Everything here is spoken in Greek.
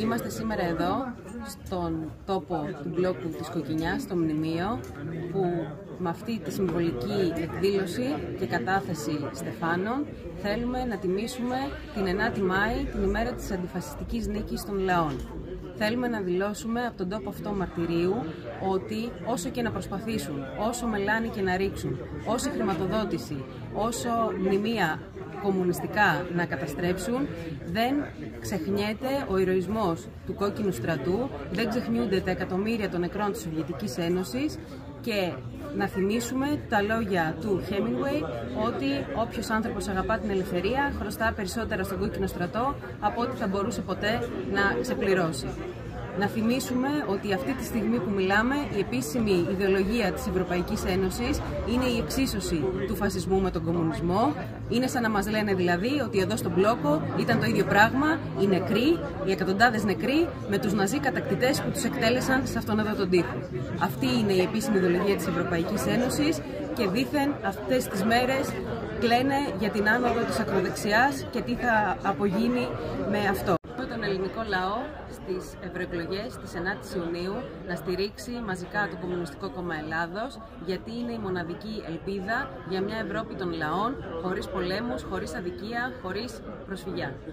Είμαστε σήμερα εδώ, στον τόπο του μπλόκου της Κοκκινιάς, στο Μνημείο, που με αυτή τη συμβολική εκδήλωση και κατάθεση στεφάνων θέλουμε να τιμήσουμε την 9η Μάη, την ημέρα της αντιφασιστικής νίκης των λαών. Θέλουμε να δηλώσουμε από τον τόπο αυτό μαρτυρίου ότι όσο και να προσπαθήσουν, όσο μελάνι και να ρίξουν, όση χρηματοδότηση, όσο μνημεία κομμουνιστικά να καταστρέψουν, δεν ξεχνιέται ο ηρωισμός του κόκκινου στρατού, δεν ξεχνιούνται τα εκατομμύρια των νεκρών της Σοβιετικής Ένωσης και να θυμίσουμε τα λόγια του Hemingway ότι όποιος άνθρωπος αγαπά την ελευθερία χρωστά περισσότερα στον κόκκινο στρατό από ό,τι θα μπορούσε ποτέ να ξεπληρώσει να θυμίσουμε ότι αυτή τη στιγμή που μιλάμε η επίσημη ιδεολογία της Ευρωπαϊκής Ένωσης είναι η εξίσωση του φασισμού με τον κομμουνισμό. Είναι σαν να μας λένε δηλαδή ότι εδώ στον μπλόκο ήταν το ίδιο πράγμα, οι νεκροί, οι εκατοντάδες νεκροί με τους ναζί κατακτητές που τους εκτέλεσαν σε αυτόν εδώ τον τείχο. Αυτή είναι η επίσημη ιδεολογία της Ευρωπαϊκής Ένωσης και δήθεν αυτές τις μέρες κλαίνε για την άνοδο της ακροδεξιάς και τι θα απογίνει με αυτό τον ελληνικό λαό στις ευρωεκλογές της 9ης Ιουνίου να στηρίξει μαζικά το Κομμουνιστικό Κόμμα Ελλάδος γιατί είναι η μοναδική ελπίδα για μια Ευρώπη των λαών χωρίς πολέμους, χωρίς αδικία, χωρίς προσφυγιά.